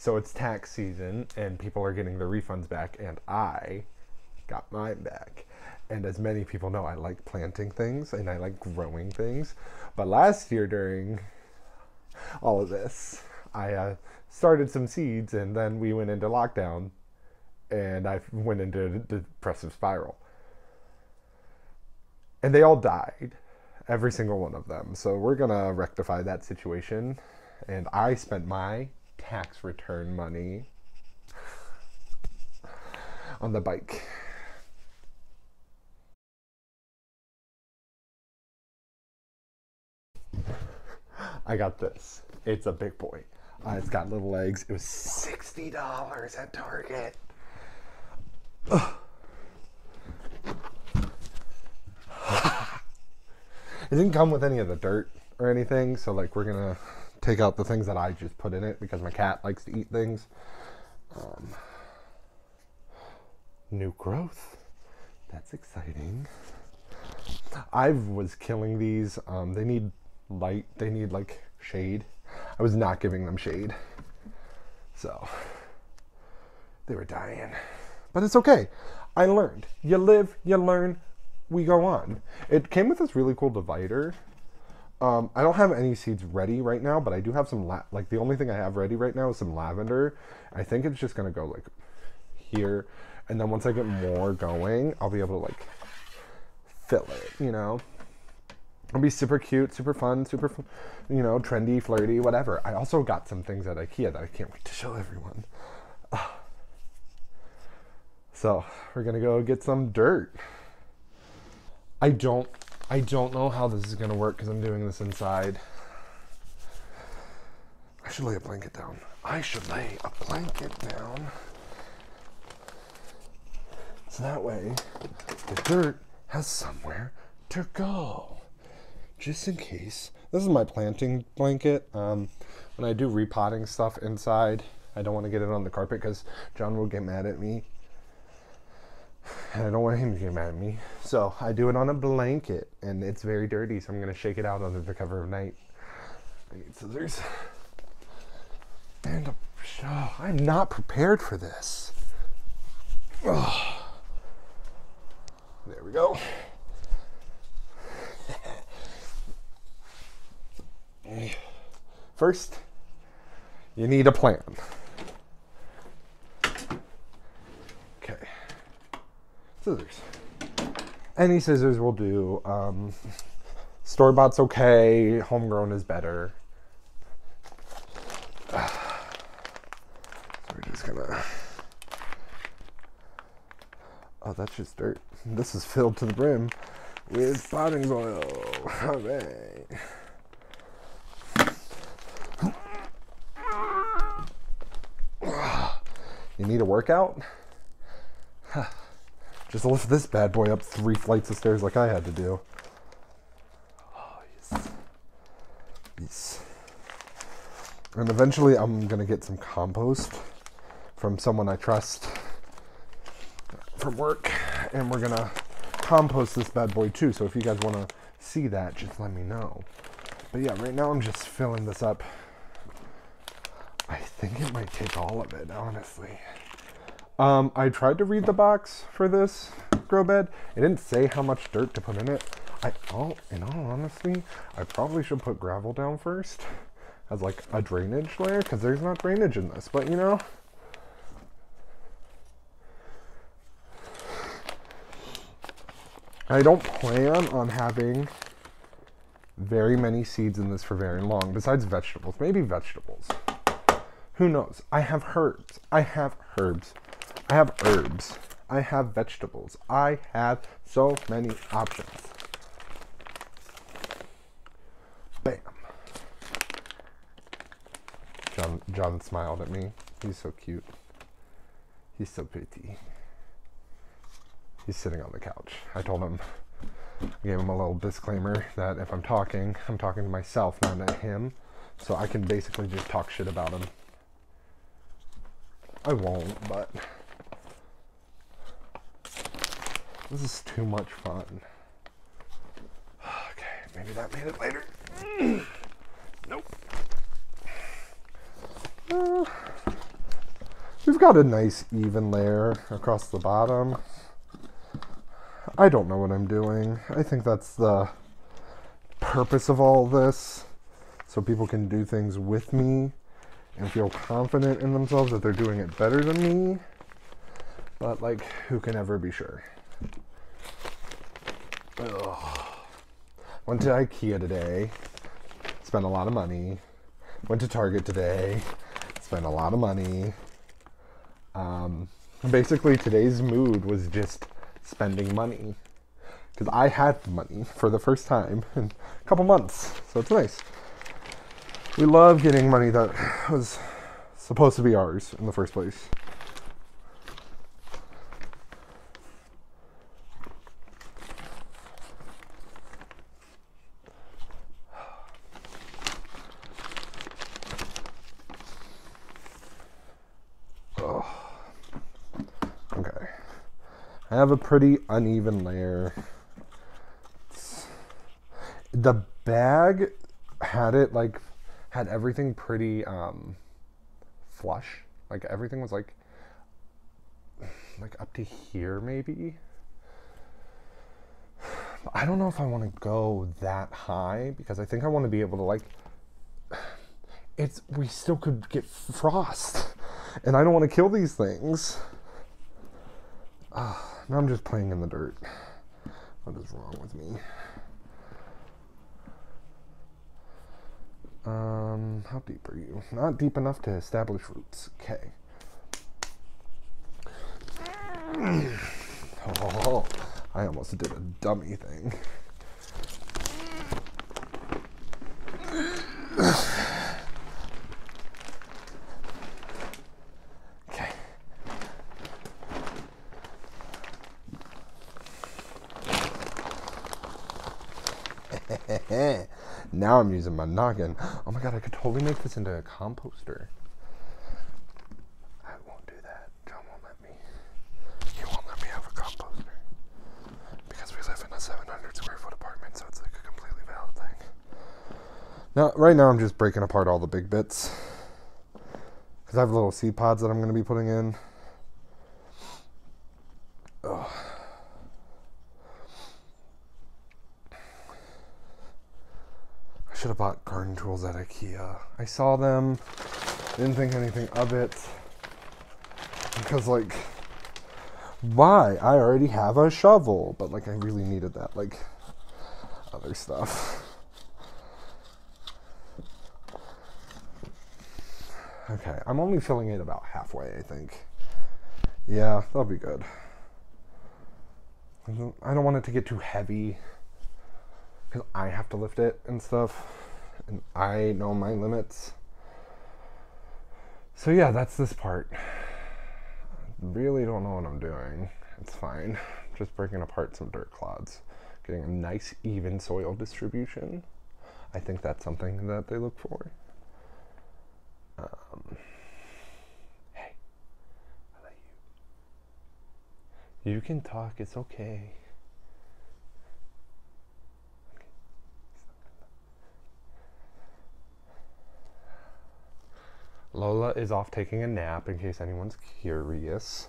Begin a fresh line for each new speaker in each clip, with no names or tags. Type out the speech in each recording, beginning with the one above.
So it's tax season and people are getting their refunds back, and I got mine back. And as many people know, I like planting things and I like growing things. But last year during all of this, I uh, started some seeds and then we went into lockdown and I went into a depressive spiral. And they all died, every single one of them. So we're to rectify that situation. And I spent my tax return money on the bike. I got this. It's a big boy. Uh, it's got little legs. It was $60 at Target. It didn't come with any of the dirt or anything, so like we're gonna take out the things that I just put in it because my cat likes to eat things. Um, new growth. That's exciting. I was killing these. Um, they need light. They need like shade. I was not giving them shade. So they were dying. But it's okay. I learned. You live, you learn, we go on. It came with this really cool divider. Um, I don't have any seeds ready right now, but I do have some, la- like, the only thing I have ready right now is some lavender. I think it's just going to go, like, here. And then once I get more going, I'll be able to, like, fill it, you know? It'll be super cute, super fun, super, you know, trendy, flirty, whatever. I also got some things at IKEA that I can't wait to show everyone. So we're gonna go get some dirt. I don't, I don't know how this is gonna work because I'm doing this inside. I should lay a blanket down. I should lay a blanket down. So that way, the dirt has somewhere to go. Just in case. This is my planting blanket. Um, when I do repotting stuff inside, I don't want to get it on the carpet because John will get mad at me and I don't want him to get mad at me. So I do it on a blanket, and it's very dirty, so I'm gonna shake it out under the cover of night. I need scissors. And oh, I'm not prepared for this. Oh. There we go. First, you need a plan. Scissors. Any scissors will do. Um, Store bought's okay. Homegrown is better. So we're just gonna. Oh, that's just dirt. This is filled to the brim with potting soil. All right. You need a workout? Just lift this bad boy up three flights of stairs like I had to do. Oh, yes. Yes. And eventually I'm going to get some compost from someone I trust from work. And we're going to compost this bad boy too. So if you guys want to see that, just let me know. But yeah, right now I'm just filling this up. I think it might take all of it, honestly. Um, I tried to read the box for this grow bed. It didn't say how much dirt to put in it. I, oh, in all honesty, I probably should put gravel down first as like a drainage layer because there's not drainage in this, but you know. I don't plan on having very many seeds in this for very long, besides vegetables. Maybe vegetables. Who knows? I have herbs. I have herbs. I have herbs. I have vegetables. I have so many options. Bam. John John smiled at me. He's so cute. He's so pretty. He's sitting on the couch. I told him I gave him a little disclaimer that if I'm talking, I'm talking to myself, not at him. So I can basically just talk shit about him. I won't, but this is too much fun. Okay, maybe that made it later. nope. Uh, we've got a nice even layer across the bottom. I don't know what I'm doing. I think that's the purpose of all this. So people can do things with me and feel confident in themselves that they're doing it better than me. But, like, who can ever be sure? Ugh. Went to IKEA today. Spent a lot of money. Went to Target today. Spent a lot of money. Um, basically, today's mood was just spending money. Because I had money for the first time in a couple months. So it's nice. We love getting money that was supposed to be ours in the first place. Okay. I have a pretty uneven layer. It's, the bag had it like had everything pretty um flush. Like everything was like like up to here maybe. But I don't know if I want to go that high because I think I want to be able to like it's we still could get frost and I don't want to kill these things. Now I'm just playing in the dirt. What is wrong with me? Um, how deep are you? Not deep enough to establish roots. Okay. Oh, I almost did a dummy thing. now I'm using my noggin. Oh my god, I could totally make this into a composter. I won't do that. John won't let me. He won't let me have a composter. Because we live in a 700 square foot apartment, so it's like a completely valid thing. Now, right now, I'm just breaking apart all the big bits. Because I have little seed pods that I'm going to be putting in. Ugh. Should have bought garden tools at IKEA. I saw them, didn't think anything of it. Because, like, why? I already have a shovel, but, like, I really needed that, like, other stuff. Okay, I'm only filling it about halfway, I think. Yeah, that'll be good. I don't, I don't want it to get too heavy because I have to lift it and stuff, and I know my limits. So yeah, that's this part. Really don't know what I'm doing. It's fine. Just breaking apart some dirt clods, getting a nice even soil distribution. I think that's something that they look for. Um, hey, I like you. You can talk. It's okay. Lola is off taking a nap in case anyone's curious.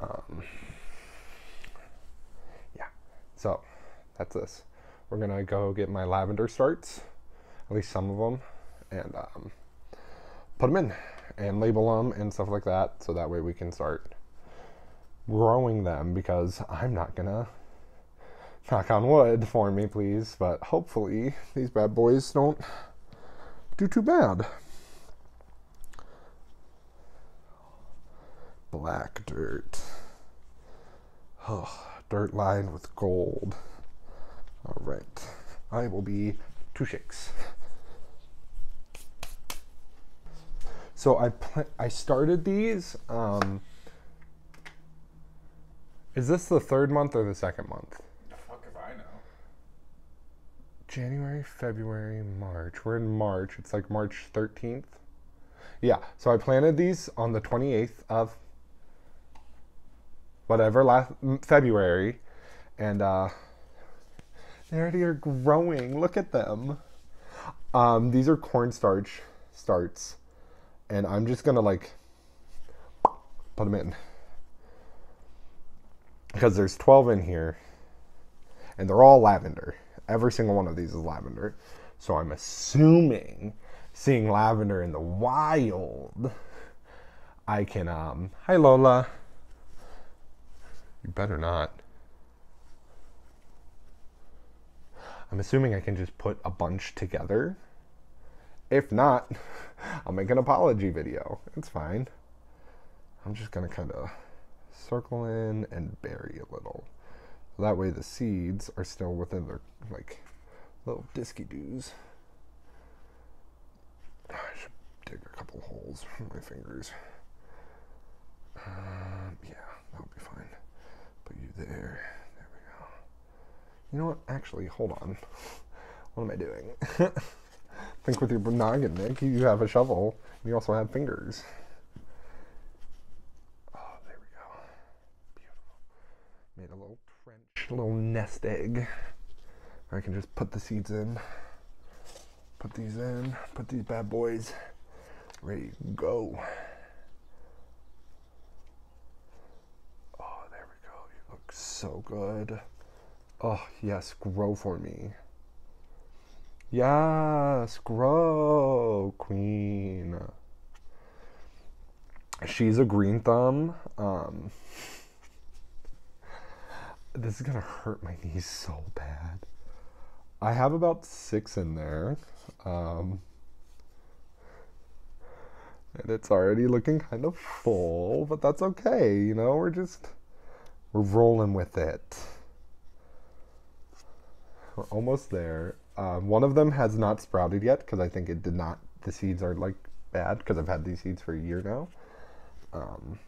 Um, yeah, so that's this. We're gonna go get my lavender starts, at least some of them, and um, put them in and label them and stuff like that so that way we can start growing them because I'm not gonna knock on wood for me, please, but hopefully these bad boys don't do too bad. Black dirt. Oh, dirt lined with gold. All right. I will be two shakes. So I I started these. Um, is this the third month or the second month?
The fuck if I know.
January, February, March. We're in March. It's like March 13th. Yeah. So I planted these on the 28th of whatever last February, and uh, they already are growing. Look at them. Um, these are cornstarch starts, and I'm just gonna like put them in. Because there's 12 in here, and they're all lavender. Every single one of these is lavender. So I'm assuming seeing lavender in the wild, I can, um, hi Lola. You better not. I'm assuming I can just put a bunch together. If not, I'll make an apology video. It's fine. I'm just gonna kind of circle in and bury a little. That way the seeds are still within their like little disky doos. I should dig a couple holes with my fingers. Um, yeah, that'll be fine. Put you there. There we go. You know what? Actually, hold on. What am I doing? Think with your noggin, Nick. You have a shovel. You also have fingers. Oh, there we go. Beautiful. Made a little trench, little nest egg. I can just put the seeds in. Put these in. Put these bad boys. Ready go. Oh, there we go. You look so good. Oh, yes, grow for me. Yes, grow, queen. She's a green thumb. Um, this is gonna hurt my knees so bad. I have about six in there. Um, and it's already looking kind of full, but that's okay. You know, we're just, we're rolling with it. We're almost there. Um, one of them has not sprouted yet because I think it did not. The seeds are like bad because I've had these seeds for a year now. Um,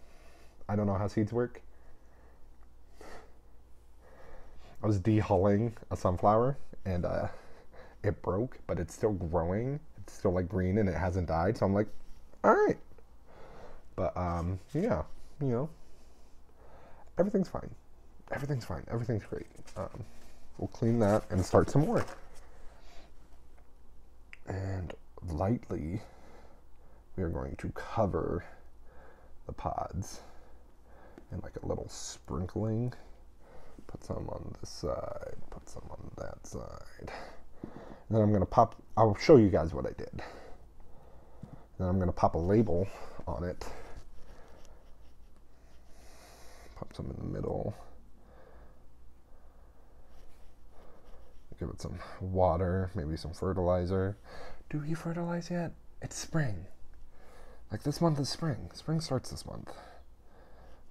I don't know how seeds work. I was dehulling a sunflower and uh, it broke, but it's still growing. It's still like green and it hasn't died. So I'm like, all right. But um, yeah, you know, everything's fine. Everything's fine. Everything's great. Um, we'll clean that and start some more. And lightly, we are going to cover the pods and like a little sprinkling. Put some on this side, put some on that side. And then I'm gonna pop, I'll show you guys what I did. Then I'm gonna pop a label on it. Pop some in the middle. Give it some water, maybe some fertilizer. Do you fertilize yet? It's spring. Like this month is spring. Spring starts this month.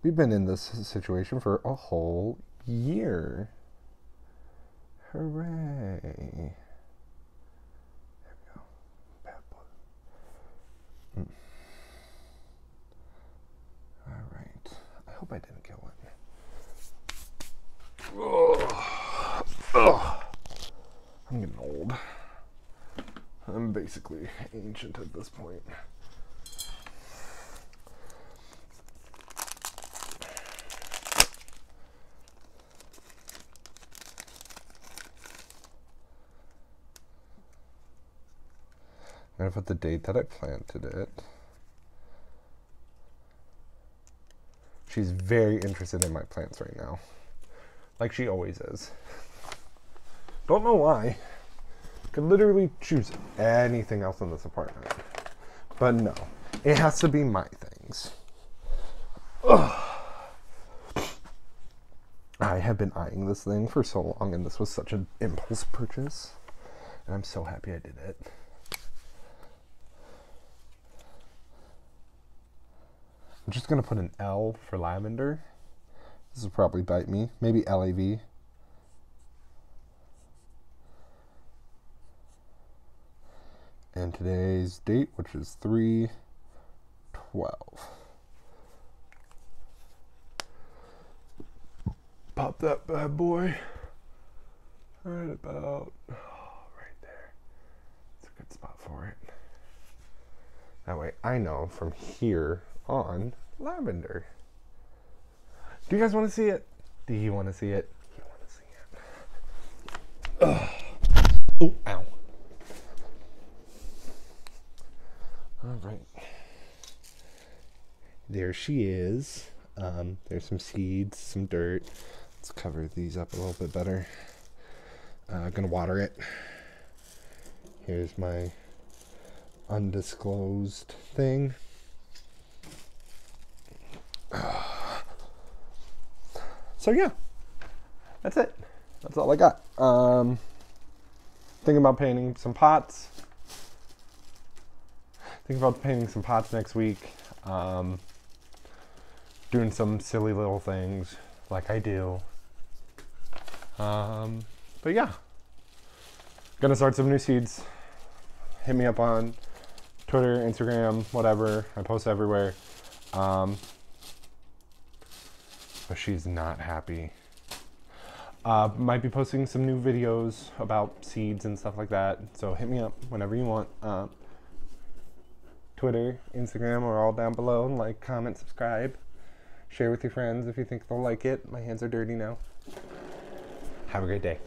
We've been in this situation for a whole year. Hooray. There we go. Bad boy. Mm. All right. I hope I didn't kill it. Ugh. Ugh. I'm getting old. I'm basically ancient at this point. I'm gonna put the date that I planted it. She's very interested in my plants right now. Like she always is. Don't know why. Could literally choose anything else in this apartment. But no, it has to be my things. Ugh. I have been eyeing this thing for so long, and this was such an impulse purchase. And I'm so happy I did it. I'm just gonna put an L for lavender. This will probably bite me. Maybe LAV. And today's date, which is 3 12. Pop that bad boy right about oh, right there. It's a good spot for it. That way I know from here on lavender. Do you guys want to see it? Do you want to see it? You want to see it? Ugh. Oh, ow. All right. There she is. Um, there's some seeds, some dirt. Let's cover these up a little bit better. Uh, I'm gonna water it. Here's my undisclosed thing. So yeah, that's it. That's all I got. Um, thinking about painting some pots. Thinking about painting some pots next week. Um, doing some silly little things like I do. Um, but yeah, gonna start some new seeds. Hit me up on Twitter, Instagram, whatever. I post everywhere. Um, but she's not happy. Uh, might be posting some new videos about seeds and stuff like that. So hit me up whenever you want. Uh, Twitter, Instagram are all down below. Like, comment, subscribe. Share with your friends if you think they'll like it. My hands are dirty now. Have a great day.